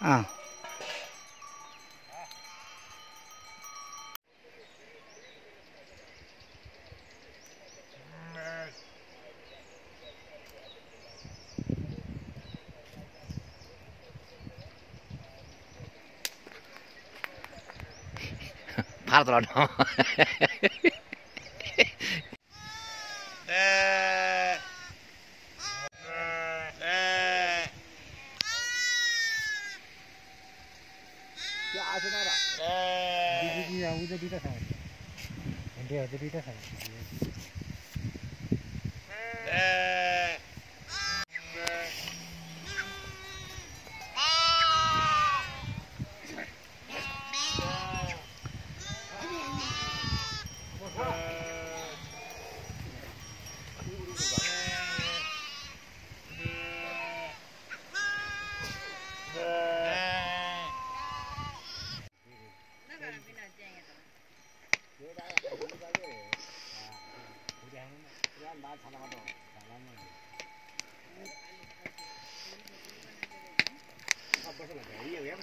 아. 바로 돌아나 يا وده بيتا ثاني عندي هذا بيتا ثاني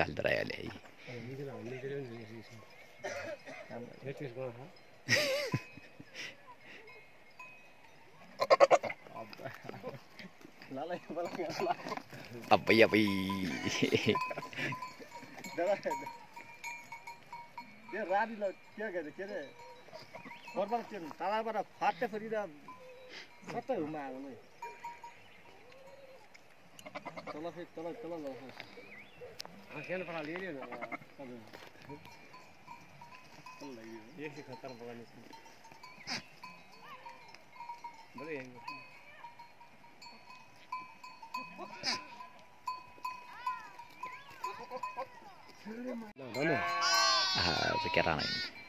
हाल्दो अबै अबै त्यो रानीले के गरे के अरे तालाबाट फाट्दै फेरि सबै हुमा आएको طلع فيك طلع طلع الله يخليك عشان فرع ليلي ولا قبل طلع يا شيخ خطر بغني بلا يعني لا لا ذكرانين